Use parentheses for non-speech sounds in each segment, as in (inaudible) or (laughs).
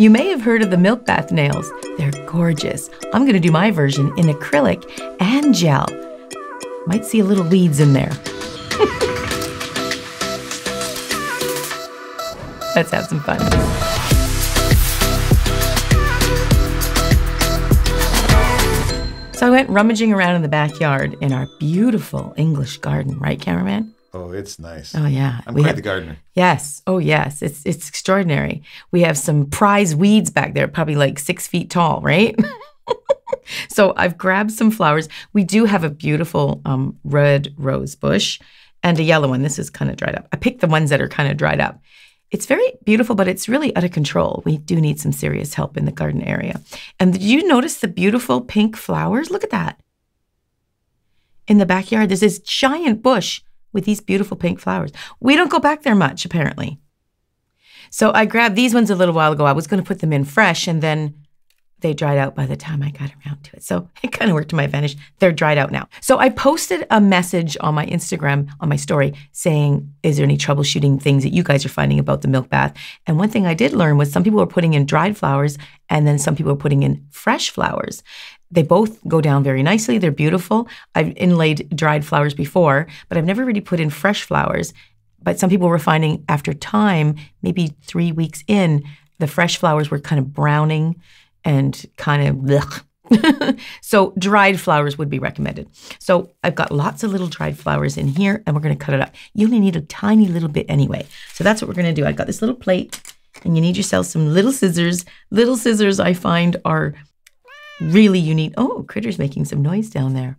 You may have heard of the milk bath nails. They're gorgeous. I'm going to do my version in acrylic and gel. Might see a little weeds in there. (laughs) Let's have some fun. So I went rummaging around in the backyard in our beautiful English garden, right, cameraman? Oh, it's nice. Oh yeah, I'm We quite have- the gardener. Yes. Oh, yes. It's it's extraordinary. We have some prize weeds back there, probably like six feet tall, right? (laughs) so I've grabbed some flowers. We do have a beautiful um, red rose bush and a yellow one. This is kind of dried up. I picked the ones that are kind of dried up. It's very beautiful, but it's really out of control. We do need some serious help in the garden area. And did you notice the beautiful pink flowers? Look at that. In the backyard, there's this giant bush with these beautiful pink flowers. We don't go back there much, apparently. So I grabbed these ones a little while ago. I was going to put them in fresh, and then they dried out by the time I got around to it. So (laughs) it kind of worked to my advantage. They're dried out now. So I posted a message on my Instagram, on my story, saying, Is there any troubleshooting things that you guys are finding about the milk bath? And one thing I did learn was some people were putting in dried flowers, and then some people were putting in fresh flowers. They both go down very nicely. They're beautiful. I've inlaid dried flowers before, but I've never really put in fresh flowers. But some people were finding after time, maybe three weeks in, the fresh flowers were kind of browning and kind of blech. (laughs) so dried flowers would be recommended. So I've got lots of little dried flowers in here and we're going to cut it up. You only need a tiny little bit anyway. So that's what we're going to do. I've got this little plate and you need yourself some little scissors. Little scissors I find are really unique. Oh, Critter's making some noise down there.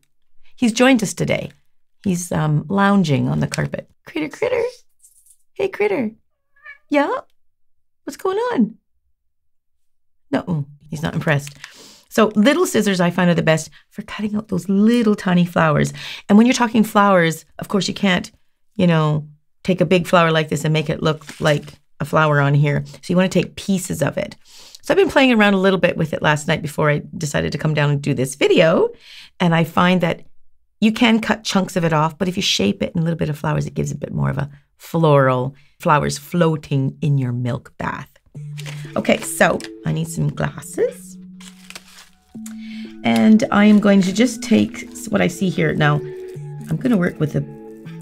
He's joined us today. He's um, lounging on the carpet. Critter, Critter. Hey, Critter. Yeah? What's going on? No, he's not impressed. So, little scissors I find are the best for cutting out those little tiny flowers. And when you're talking flowers, of course, you can't, you know, take a big flower like this and make it look like a flower on here. So, you want to take pieces of it. So, I've been playing around a little bit with it last night before I decided to come down and do this video. And I find that you can cut chunks of it off, but if you shape it in a little bit of flowers, it gives a bit more of a floral flowers floating in your milk bath. Okay, so I need some glasses. And I am going to just take what I see here. Now, I'm going to work with the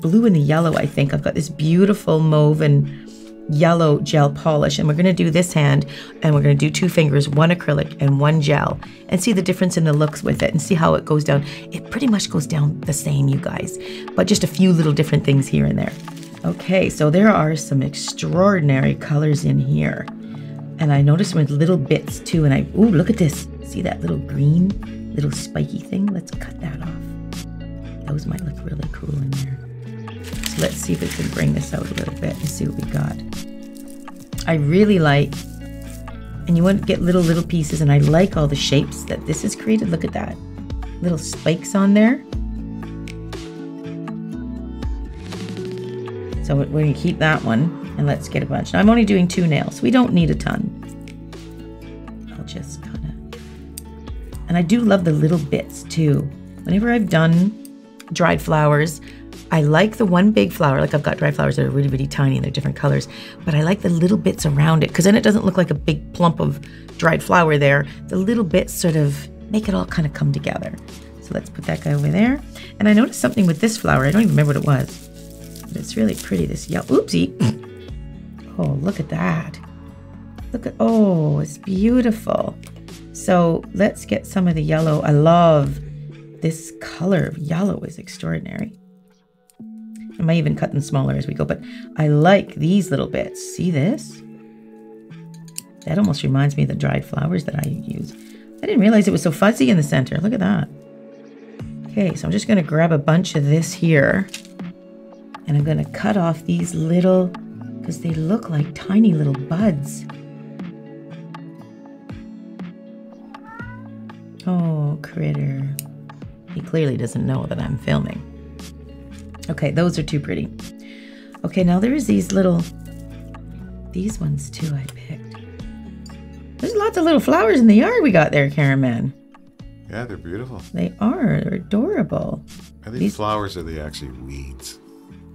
blue and the yellow, I think. I've got this beautiful mauve and yellow gel polish. And we're going to do this hand and we're going to do two fingers, one acrylic and one gel, and see the difference in the looks with it and see how it goes down. It pretty much goes down the same, you guys, but just a few little different things here and there. Okay, so there are some extraordinary colors in here. And I noticed with little bits too. And I, ooh, look at this. See that little green, little spiky thing? Let's cut that off. Those might look really cool in there. So let's see if we can bring this out a little bit and see what we got. I really like, and you want to get little, little pieces. And I like all the shapes that this has created. Look at that. Little spikes on there. So we're going to keep that one and let's get a bunch. Now I'm only doing two nails. We don't need a ton. I'll just kind of, and I do love the little bits too. Whenever I've done dried flowers, I like the one big flower. Like I've got dried flowers that are really, really tiny and they're different colors, but I like the little bits around it because then it doesn't look like a big plump of dried flower there. The little bits sort of make it all kind of come together. So let's put that guy over there. And I noticed something with this flower. I don't even remember what it was. But it's really pretty, this yellow. Oopsie. (laughs) Oh, look at that. Look at, oh, it's beautiful. So let's get some of the yellow. I love this color of yellow is extraordinary. I might even cut them smaller as we go, but I like these little bits. See this? That almost reminds me of the dried flowers that I use. I didn't realize it was so fuzzy in the center. Look at that. Okay, so I'm just going to grab a bunch of this here. And I'm going to cut off these little, because they look like tiny little buds. Oh, critter. He clearly doesn't know that I'm filming. Okay, those are too pretty. Okay, now there's these little, these ones too I picked. There's lots of little flowers in the yard we got there, Caraman. Yeah, they're beautiful. They are, they're adorable. Are they These- flowers or are they actually weeds?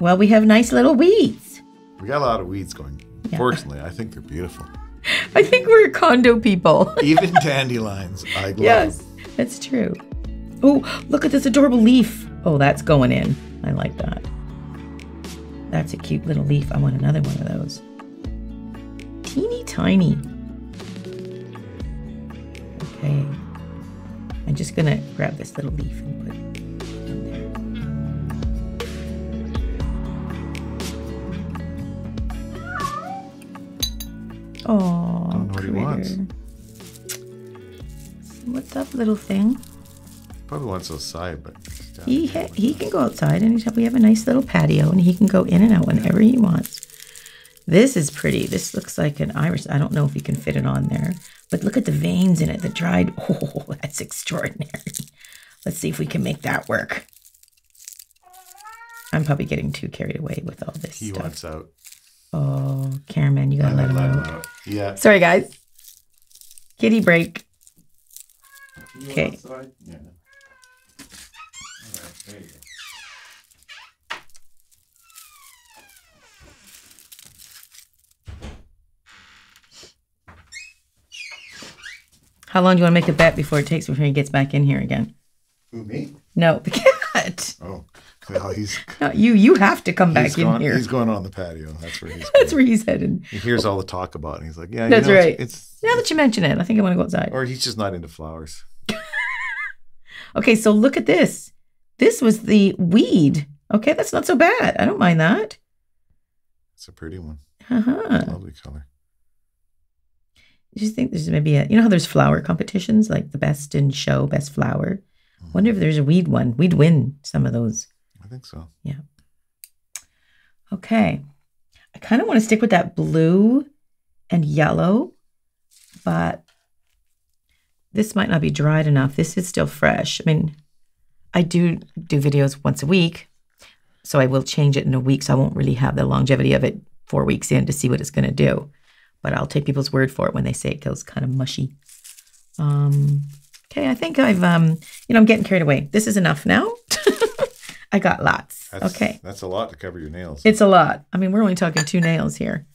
Well, we have nice little weeds. We got a lot of weeds going. Yeah. Fortunately, I think they're beautiful. (laughs) I think we're condo people. (laughs) Even dandelions. I love yes, that's true. Oh, look at this adorable leaf. Oh, that's going in. I like that. That's a cute little leaf. I want another one of those. Teeny tiny. Okay. I'm just gonna grab this little leaf and put it in there. Oh, Don't know what he wants. What's up, little thing? Probably wants outside, but He ha- he can go outside anytime. We have a nice little patio, and he can go in and out whenever he wants. This is pretty. This looks like an iris. I don't know if you can fit it on there, but look at the veins in it. The dried. (laughs) Oh, that's extraordinary. Let's see if we can make that work. I'm probably getting too carried away with all this he stuff. wants out. Oh, Caraman, you gotta let him Let him out. out. Yeah. Sorry, guys. Kitty break. Okay. outside? Yeah. All right, there you go. How long do you want to make a bet before it takes before he gets back in here again? Who, me? No, the cat. Oh, well, he's (laughs) Not you. You have to come back he's in going. here. He's going on the patio. That's where he's. (laughs) That's going. where he's headed. He hears all the talk about, it, and he's like, "Yeah, you That's know, it's- right. It's, Now that you mention it, I think I want to go outside. or he's just not into flowers. (laughs) Okay, so look at this. This was the weed. Okay, that's not so bad. I don't mind that. It's a pretty one. Uh-huh. Lovely color. Do you think there's maybe a, you know how there's flower competitions, like the best in show, best flower? Wonder if there's a weed one. We'd win some of those. I think so. Yeah. Okay. I kind of want to stick with that blue and yellow, but this might not be dried enough. This is still fresh. I mean, I do do videos once a week, so I will change it in a week. So I won't really have the longevity of it four weeks in to see what it's going to do. But I'll take people's word for it when they say it goes kind of mushy. Um, okay, I think I've, um, you know, I'm getting carried away. This is enough now. (laughs) I got lots. That's, okay. That's a lot to cover your nails. It's a lot. I mean, we're only talking two nails here.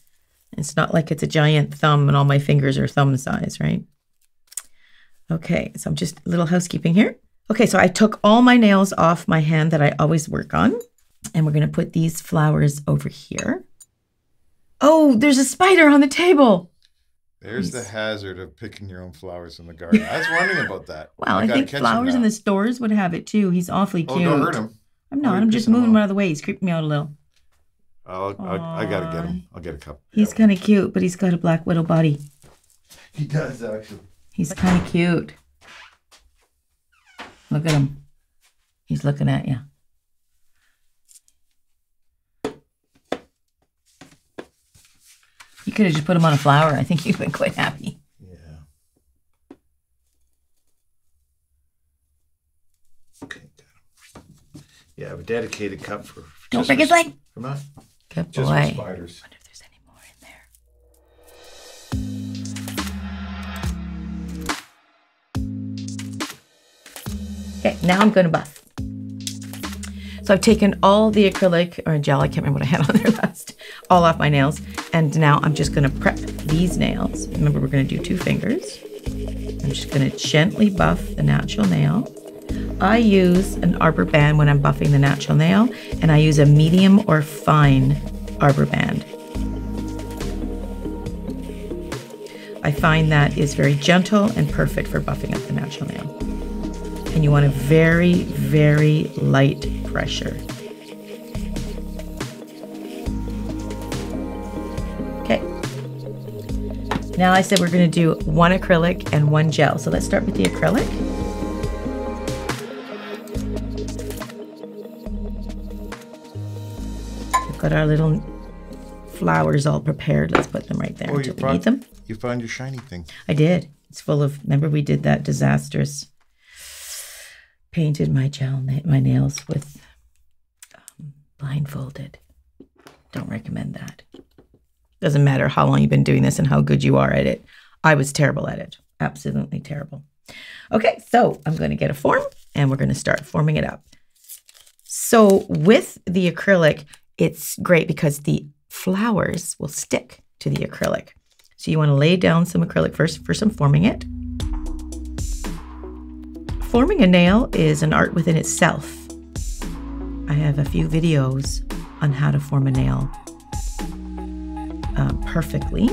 It's not like it's a giant thumb and all my fingers are thumb size, right? Okay, so I'm just a little housekeeping here. Okay, so I took all my nails off my hand that I always work on, and we're going to put these flowers over here. Oh, there's a spider on the table. There's the hazard of picking your own flowers in the garden. I was wondering about that. (laughs) Well, I, gotta think flowers in the stores would have it too. He's awfully cute. Oh, cute. don't hurt him. I'm not. Or I'm just moving him out of the way. He's creeping me out a little. I'll, I, I gotta get him. I'll get a cup. He's kind of cute, but he's got a black widow body. He does actually. He's kind of cute. Look at him. He's looking at you. You could have just put him on a flower. I think (laughs) you'd been quite happy. Yeah. Okay, got him. Yeah, I have a dedicated cup for. Don't just break his leg. For not Good just boy. for spiders. Okay, now I'm going to buff. So I've taken all the acrylic or gel, I can't remember what I had on there (laughs) last, all off my nails. And now I'm just going to prep these nails. Remember, we're going to do two fingers. I'm just going to gently buff the natural nail. I use an arbor band when I'm buffing the natural nail, and I use a medium or fine arbor band. I find that is very gentle and perfect for buffing up the natural nail. And you want a very, very light pressure. Okay. Now I said we're going to do one acrylic and one gel. So let's start with the acrylic. We've got our little flowers all prepared. Let's put them right there Oh, you until we need them. You found your shiny thing. I did. It's full of. Remember, we did that disastrous. Painted my gel, na- my nails with um, blindfolded. Don't recommend that. Doesn't matter how long you've been doing this and how good you are at it. I was terrible at it. Absolutely terrible. Okay, so I'm going to get a form and we're going to start forming it up. So with the acrylic, it's great because the flowers will stick to the acrylic. So you want to lay down some acrylic first for some forming it. Forming a nail is an art within itself. I have a few videos on how to form a nail uh, perfectly.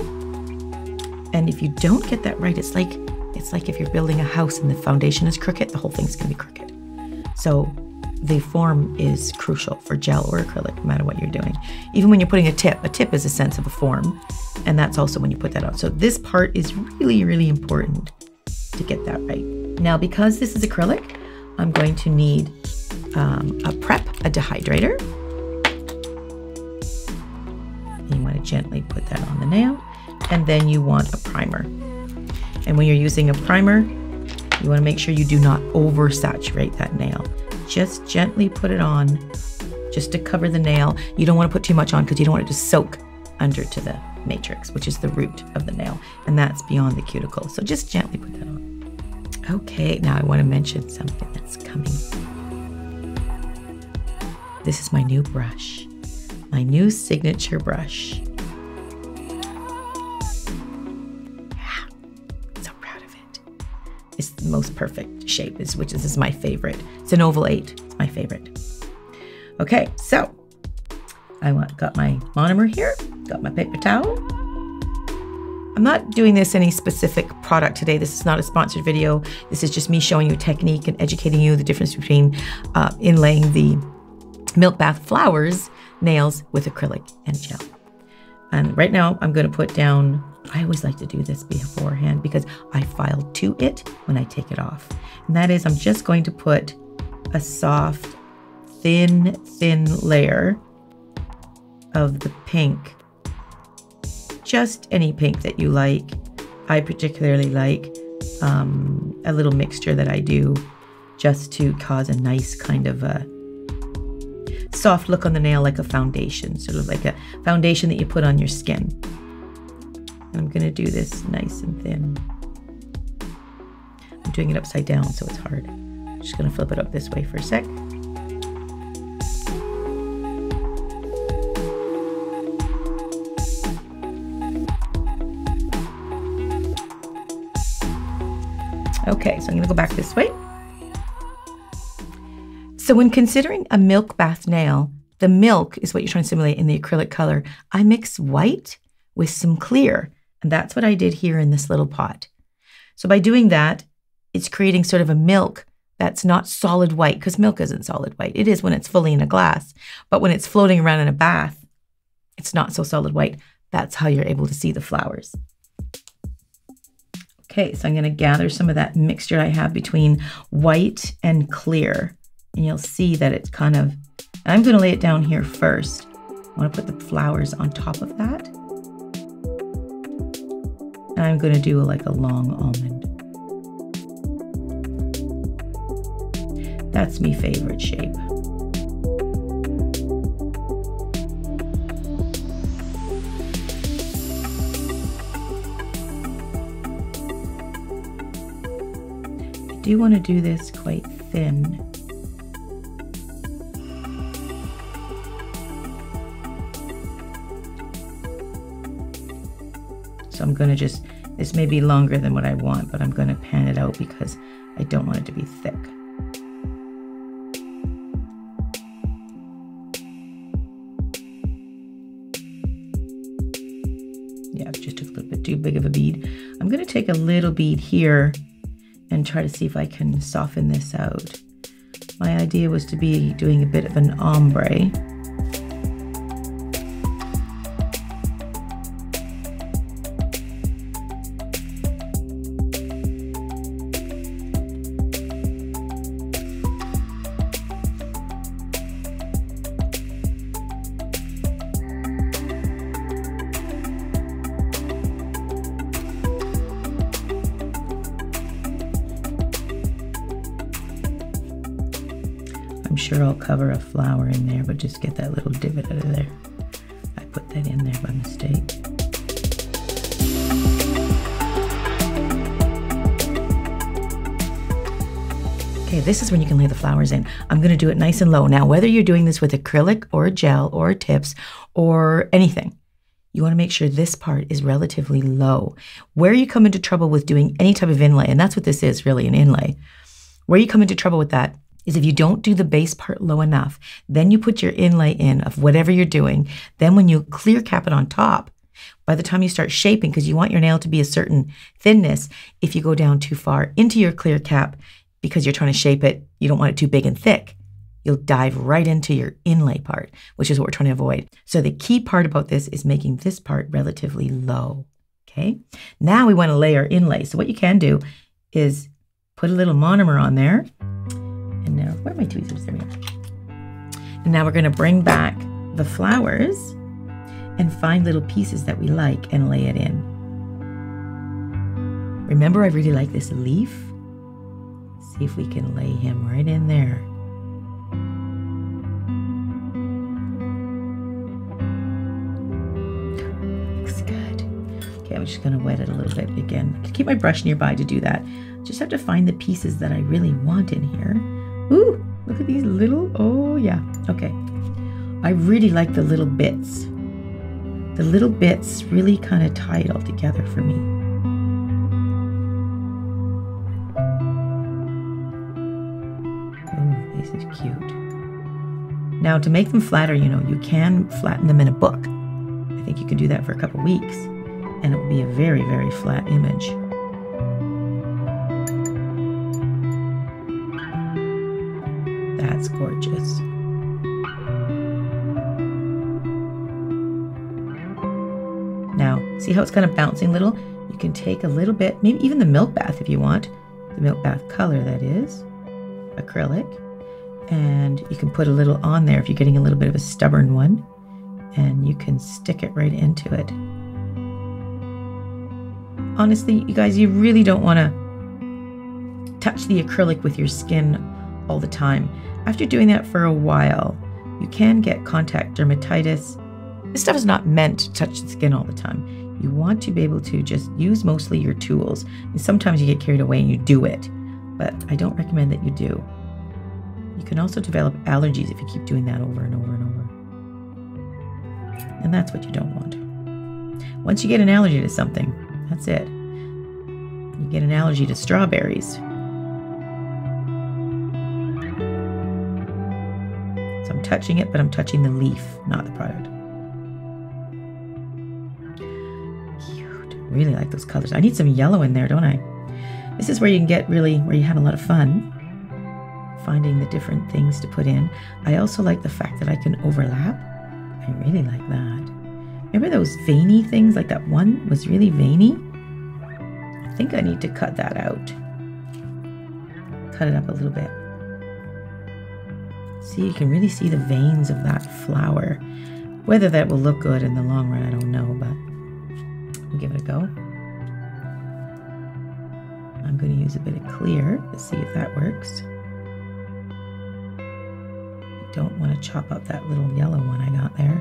And if you don't get that right, it's like it's like if you're building a house and the foundation is crooked, the whole thing's gonna be crooked. So the form is crucial for gel or acrylic, no matter what you're doing. Even when you're putting a tip, a tip is a sense of a form, and that's also when you put that on. So this part is really, really important to get that right. Now, because this is acrylic, I'm going to need um, a prep, a dehydrator. You want to gently put that on the nail, and then you want a primer. And when you're using a primer, you want to make sure you do not oversaturate that nail. Just gently put it on just to cover the nail. You don't want to put too much on because you don't want it to soak under to the matrix, which is the root of the nail, and that's beyond the cuticle. So just gently put that on. Okay, now I want to mention something that's coming. This is my new brush, my new signature brush. Yeah, so proud of it. It's the most perfect shape, which is, is my favorite. It's an oval eight. It's my favorite. Okay, so I got my monomer here, got my paper towel. I'm not doing this any specific product today. This is not a sponsored video. This is just me showing you technique and educating you the difference between uh, inlaying the milk bath flowers nails with acrylic and gel. And right now I'm going to put down, I always like to do this beforehand because I file to it when I take it off. And that is I'm just going to put a soft, thin, thin layer of the pink. Just any pink that you like. I particularly like um, a little mixture that I do just to cause a nice kind of a soft look on the nail like a foundation, sort of like a foundation that you put on your skin. And I'm going to do this nice and thin. I'm doing it upside down, so it's hard. I'm just going to flip it up this way for a sec. Okay, so I'm to go back this way. So when considering a milk bath nail, the milk is what you're trying to simulate in the acrylic color. I mix white with some clear, and that's what I did here in this little pot. So by doing that, it's creating sort of a milk that's not solid white, because milk isn't solid white. It is when it's fully in a glass, but when it's floating around in a bath, it's not so solid white. That's how you're able to see the flowers. Okay, so I'm going to gather some of that mixture I have between white and clear. And you'll see that it's kind of, I'm going to lay it down here first. I want to put the flowers on top of that. And I'm going to do like a long almond. That's my favorite shape. Do want to do this quite thin. So I'm going to just, this may be longer than what I want, but I'm going to pan it out because I don't want it to be thick. Yeah, just took a little bit too big of a bead. I'm going to take a little bead here and try to see if I can soften this out. My idea was to be doing a bit of an ombre. I'm sure I'll cover a flower in there, but just get that little divot out of there. I put that in there by mistake. Okay, this is when you can lay the flowers in. I'm gonna do it nice and low. Now, whether you're doing this with acrylic or gel or tips or anything, you want to make sure this part is relatively low. Where you come into trouble with doing any type of inlay, and that's what this is really an inlay, where you come into trouble with that is if you don't do the base part low enough, then you put your inlay in of whatever you're doing. Then when you clear cap it on top, by the time you start shaping, because you want your nail to be a certain thinness, if you go down too far into your clear cap because you're trying to shape it, you don't want it too big and thick you'll dive right into your inlay part, which is what we're trying to avoid. So the key part about this is making this part relatively low. Okay. Now we want to layer inlay. So what you can do is put a little monomer on there. And now, where are my tweezers? There we. And now we're going to bring back the flowers and find little pieces that we like and lay it in. Remember, I really like this leaf. see if we can lay him right in there. Looks good. Okay, I'm just going to wet it a little bit again. keep my brush nearby to do that. Just have to find the pieces that I really want in here. Ooh, look at these little, oh yeah, okay. I really like the little bits. The little bits really kind of tie it all together for me. Oh, this is cute. Now to make them flatter, you know, you can flatten them in a book. I think you can do that for a couple weeks and it will be a very, very flat image. That's gorgeous. Now, see how it's kind of bouncing little? You can take a little bit, maybe even the milk bath if you want, the milk bath color that is, acrylic, and you can put a little on there if you're getting a little bit of a stubborn one, and you can stick it right into it. Honestly, you guys, you really don't want to touch the acrylic with your skin all the time. After doing that for a while, you can get contact dermatitis. This stuff is not meant to touch the skin all the time. You want to be able to just use mostly your tools. And sometimes you get carried away and you do it, but I don't recommend that you do. You can also develop allergies if you keep doing that over and over and over. And that's what you don't want. Once you get an allergy to something, that's it. You get an allergy to strawberries. Touching it, but I'm touching the leaf, not the product. Cute. Really like those colors. I need some yellow in there, don't I? This is where you can get really, where you have a lot of fun finding the different things to put in. I also like the fact that I can overlap. I really like that. Remember those veiny things? Like that one was really veiny? I think I need to cut that out. Cut it up a little bit. See, you can really see the veins of that flower. Whether that will look good in the long run, I don't know, but we'll give it a go. I'm going to use a bit of clear to see if that works. Don't want to chop up that little yellow one I got there.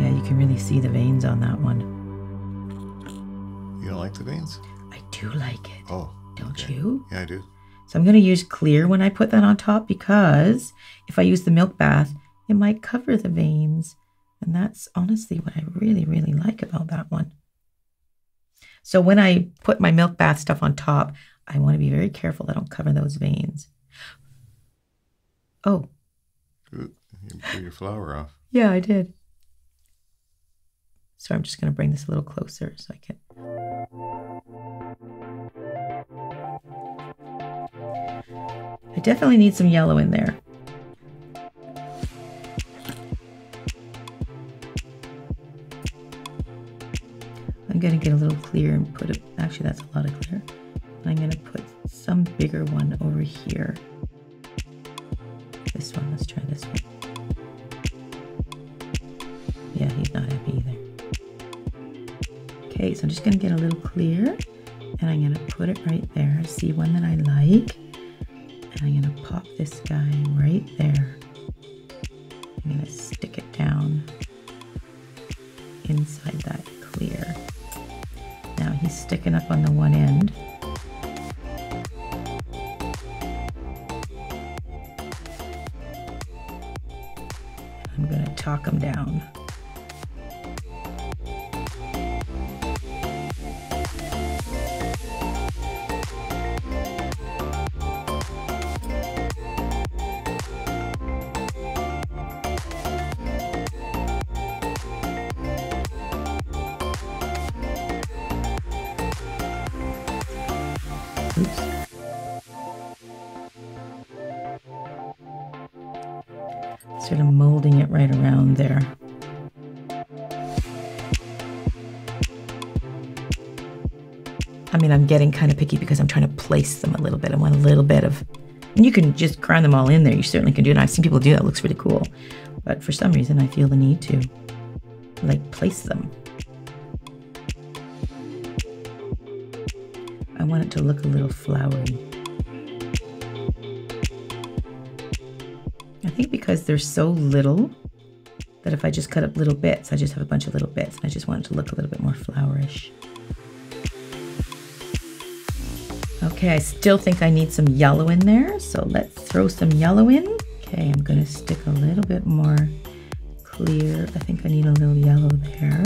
Yeah, you can really see the veins on that one. You don't like the veins? I do like it. Oh. Don't okay. you? Yeah, I do. So I'm going to use clear when I put that on top because if I use the milk bath, it might cover the veins. And that's honestly what I really, really like about that one. So when I put my milk bath stuff on top, I want to be very careful that I don't cover those veins. Oh. You blew your flower off. Yeah, I did. So I'm just going to bring this a little closer so I can. I definitely need some yellow in there. I'm to get a little clear and put it, actually that's a lot of clear. I'm to put some bigger one over here. This one, let's try this one. Yeah, he's not happy either. Okay, so I'm just to get a little clear and I'm to put it right there. See one that I like. I'm going to pop this guy right there. I'm going to stick it down inside that clear. Now he's sticking up on the one end. I'm going to talk him down. Mean, I'm getting kind of picky because I'm trying to place them a little bit. I want a little bit of, and you can just grind them all in there. You certainly can do it. I've seen people do that. It looks really cool. But for some reason, I feel the need to like place them. I want it to look a little flowery. I think because they're so little that if I just cut up little bits, I just have a bunch of little bits. And I just want it to look a little bit more flowerish. Okay, I still think I need some yellow in there. So let's throw some yellow in. Okay, I'm gonna stick a little bit more clear. I think I need a little yellow there.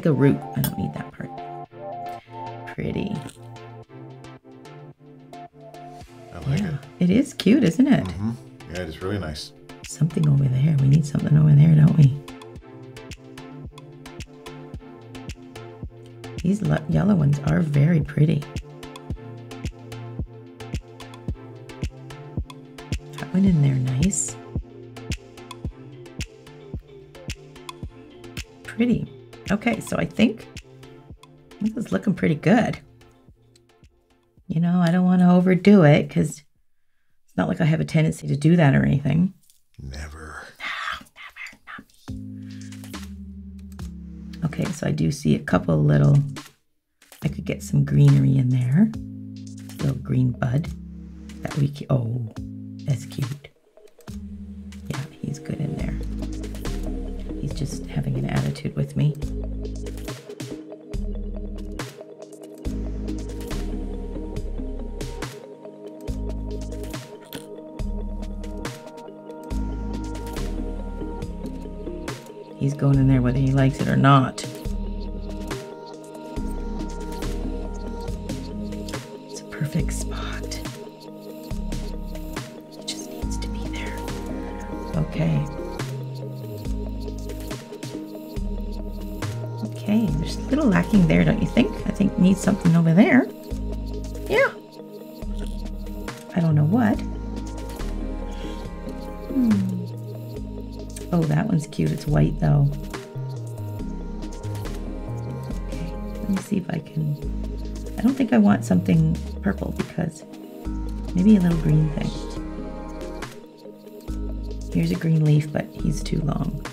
Like a root. I don't need that part. Pretty. I like Yeah, it is cute, isn't it? it. hmm Yeah, it is really nice. Something over there. We need something over there, don't we? These yellow ones are very pretty. That one in there, nice. Pretty. Okay, so I think this is looking pretty good. You know, I don't want to overdo it because it's not like I have a tendency to do that or anything. Never. No, never, not me. Okay, so I do see a couple little, I could get some greenery in there. Little green bud. That we. Oh, that's cute. Just having an attitude with me. He's going in there whether he likes it or not. It's a perfect spot. It just needs to be there. Okay. Okay, there's a little lacking there, don't you think? I think needs something over there. Yeah. I don't know what. Hmm. Oh, that one's cute. It's white though. Okay, let me see if I can. I don't think I want something purple because maybe a little green thing. Here's a green leaf, but he's too long.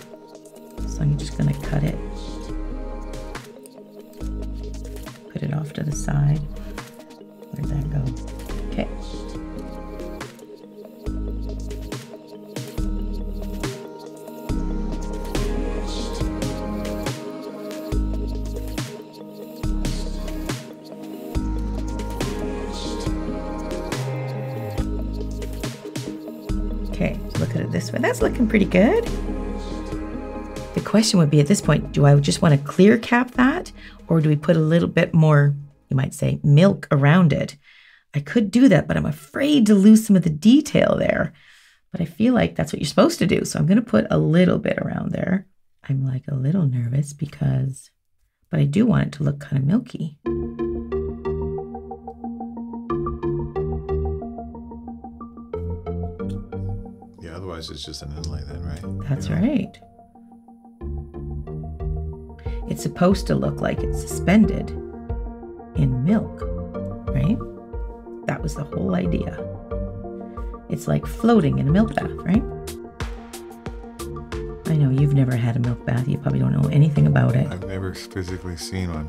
This. That's looking pretty good. The question would be at this point, do I just want to clear cap that or do we put a little bit more, you might say, milk around it? I could do that, but I'm afraid to lose some of the detail there. But I feel like that's what you're supposed to do. So I'm going to put a little bit around there. I'm like a little nervous because, but I do want it to look kind of milky. Otherwise it's just an inlay then, right? That's know? right. It's supposed to look like it's suspended in milk, right? That was the whole idea. It's like floating in a milk bath, right? I know you've never had a milk bath. You probably don't know anything about it. I've never physically seen one.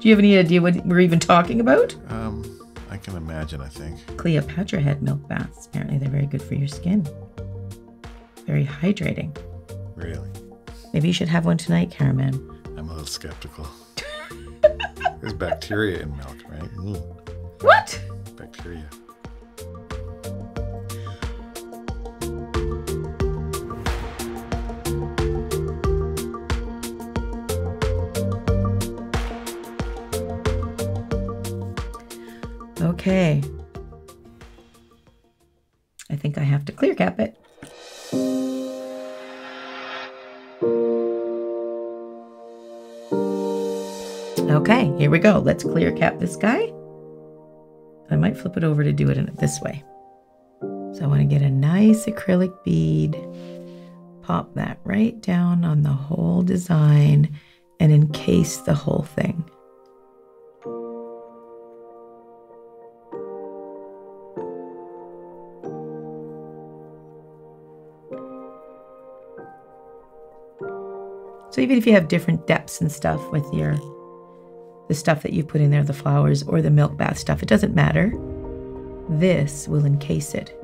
Do you have any idea what we're even talking about? Um, can imagine, I think. Cleopatra had milk baths. Apparently, they're very good for your skin. Very hydrating. Really? Maybe you should have one tonight, Caraman. I'm a little skeptical. There's bacteria in milk, right? Mm, What? bacteria. Here we go. Let's clear cap this guy. I might flip it over to do it in this way. So I want to get a nice acrylic bead, pop that right down on the whole design, and encase the whole thing. So even if you have different depths and stuff with your the stuff that you put in there, the flowers or the milk bath stuff, it doesn't matter. This will encase it.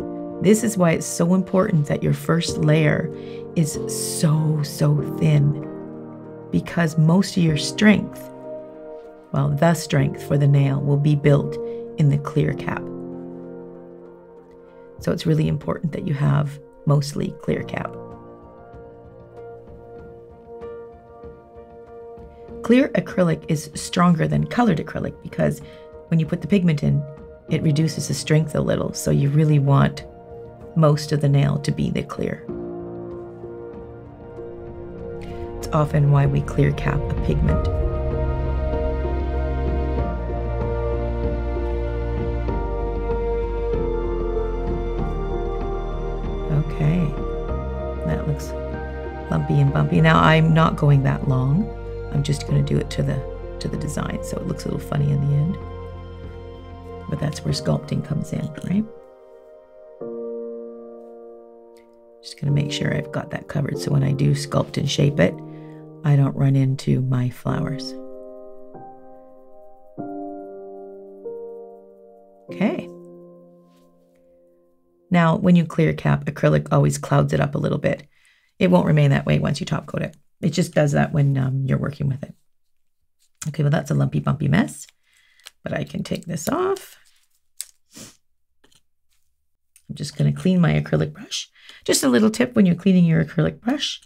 This is why it's so important that your first layer is so, so thin. Because most of your strength, well, the strength for the nail will be built in the clear cap. So it's really important that you have mostly clear cap. Clear acrylic is stronger than colored acrylic because when you put the pigment in, it reduces the strength a little. So you really want most of the nail to be the clear. It's often why we clear cap a pigment. Okay, that looks lumpy and bumpy. Now I'm not going that long. I'm just going to do it to the to the design so it looks a little funny in the end. But that's where sculpting comes in, right? Just going to make sure I've got that covered so when I do sculpt and shape it, I don't run into my flowers. Okay. Now, when you clear cap, acrylic always clouds it up a little bit. It won't remain that way once you top coat it. It just does that when um, you're working with it. Okay, well, that's a lumpy, bumpy mess, but I can take this off. I'm just going to clean my acrylic brush. Just a little tip when you're cleaning your acrylic brush.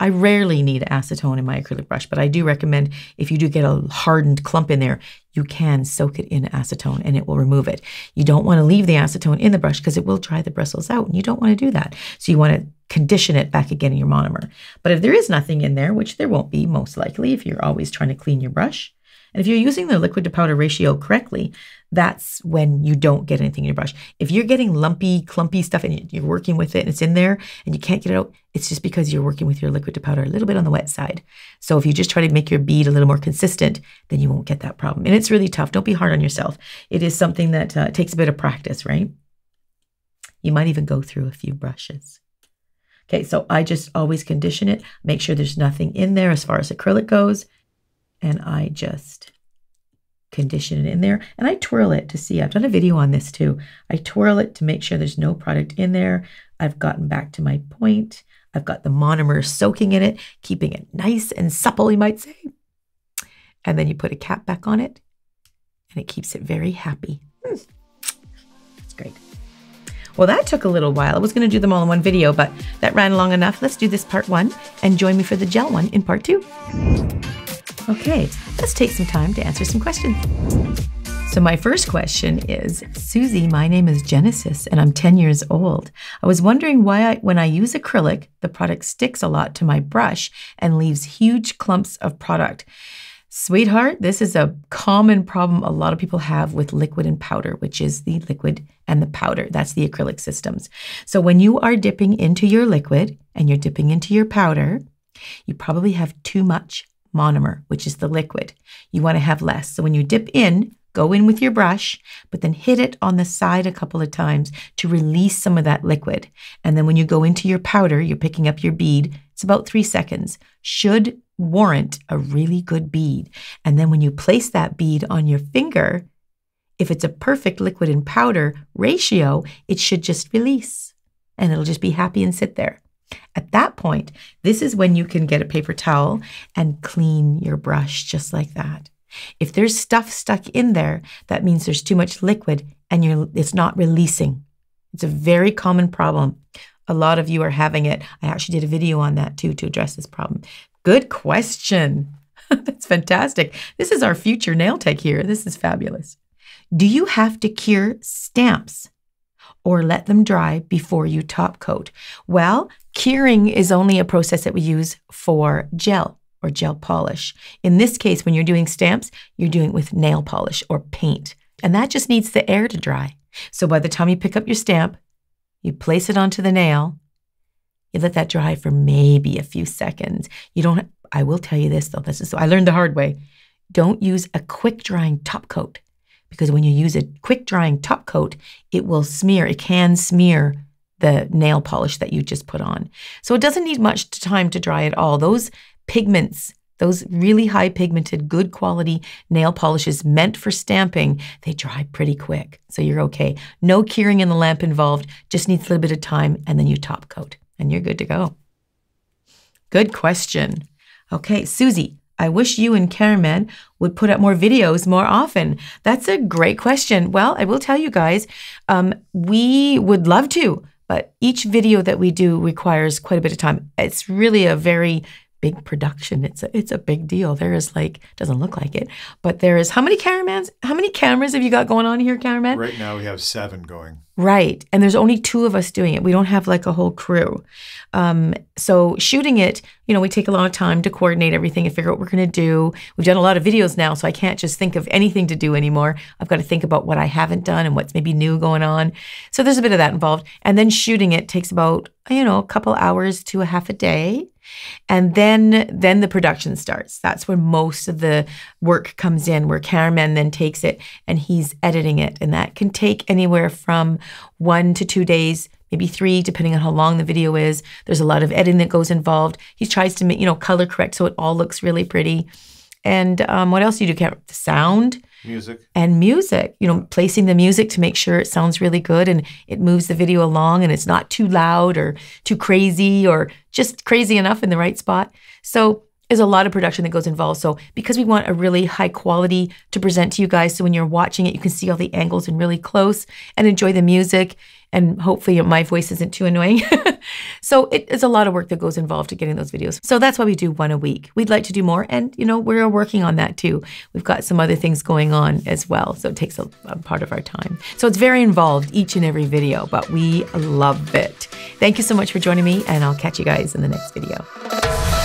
I rarely need acetone in my acrylic brush, but I do recommend if you do get a hardened clump in there, you can soak it in acetone and it will remove it. You don't want to leave the acetone in the brush because it will dry the bristles out and you don't want to do that. So you want to condition it back again in your monomer. But if there is nothing in there, which there won't be most likely if you're always trying to clean your brush, and if you're using the liquid to powder ratio correctly, that's when you don't get anything in your brush. If you're getting lumpy, clumpy stuff and you're working with it and it's in there and you can't get it out, it's just because you're working with your liquid to powder a little bit on the wet side. So if you just try to make your bead a little more consistent, then you won't get that problem. And it's really tough. Don't be hard on yourself. It is something that uh, takes a bit of practice, right? You might even go through a few brushes. Okay, so I just always condition it, make sure there's nothing in there as far as acrylic goes, and I just condition it in there and I twirl it to see. I've done a video on this too. I twirl it to make sure there's no product in there. I've gotten back to my point. I've got the monomer soaking in it, keeping it nice and supple, you might say. And then you put a cap back on it and it keeps it very happy. Hmm. That's great. Well, that took a little while. I was going to do them all in one video, but that ran long enough. Let's do this part one and join me for the gel one in part two. Okay, let's take some time to answer some questions. So, my first question is Suzie, my name is Genesis and I'm 10 years old. I was wondering why, I, when I use acrylic, the product sticks a lot to my brush and leaves huge clumps of product. Sweetheart, this is a common problem a lot of people have with liquid and powder, which is the liquid and the powder. That's the acrylic systems. So, when you are dipping into your liquid and you're dipping into your powder, you probably have too much monomer, which is the liquid. You want to have less. So when you dip in Go in with your brush, but then hit it on the side a couple of times to release some of that liquid. And then when you go into your powder, you're picking up your bead. It's about three seconds. Should warrant a really good bead. And then when you place that bead on your finger, if it's a perfect liquid and powder ratio, it should just release and it'll just be happy and sit there. At that point, this is when you can get a paper towel and clean your brush just like that. If there's stuff stuck in there, that means there's too much liquid and it's not releasing. It's a very common problem. A lot of you are having it. I actually did a video on that too to address this problem. Good question. (laughs) That's fantastic. This is our future nail tech here. This is fabulous. Do you have to cure stamps or let them dry before you top coat? Well, curing is only a process that we use for gel or gel polish. In this case, when you're doing stamps, you're doing it with nail polish or paint, and that just needs the air to dry. So by the time you pick up your stamp, you place it onto the nail, you let that dry for maybe a few seconds. You don't, I will tell you this though, this is, I learned the hard way. Don't use a quick drying top coat because when you use a quick drying top coat, it will smear, it can smear the nail polish that you just put on. So it doesn't need much time to dry at all. Those pigments, those really high pigmented, good quality nail polishes meant for stamping, they dry pretty quick. So you're okay. No curing in the lamp involved, just needs a little bit of time, and then you top coat, and you're good to go. Good question. Okay, Suzie, I wish you and Caraman would put up more videos more often. That's a great question. Well, I will tell you guys, um, we would love to, but each video that we do requires quite a bit of time. It's really a very big production. It's a, it's a big deal. There is like doesn't look like it, but there is how many cameramans? How many cameras have you got going on here, cameraman? Right now we have seven going. Right, and there's only two of us doing it. We don't have like a whole crew. Um, so shooting it, you know, we take a lot of time to coordinate everything and figure out what we're going to do. We've done a lot of videos now, so I can't just think of anything to do anymore. I've got to think about what I haven't done and what's maybe new going on. So there's a bit of that involved. And then shooting it takes about you know a couple hours to a half a day and then then the production starts that's when most of the work comes in where cameraman then takes it and he's editing it and that can take anywhere from one to two days maybe three depending on how long the video is there's a lot of editing that goes involved he tries to make you know color correct so it all looks really pretty and um, what else do you do? Sound. Music. And music, you know, placing the music to make sure it sounds really good and it moves the video along and it's not too loud or too crazy or just crazy enough in the right spot. So there's a lot of production that goes involved. So because we want a really high quality to present to you guys, so when you're watching it, you can see all the angles and really close and enjoy the music and hopefully my voice isn't too annoying. (laughs) so it is a lot of work that goes involved to getting those videos. So that's why we do one a week. We'd like to do more, and you know we're working on that too. We've got some other things going on as well, so it takes a, a part of our time. So it's very involved each and every video, but we love it. Thank you so much for joining me, and I'll catch you guys in the next video.